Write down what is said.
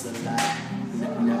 It's a lie. Let me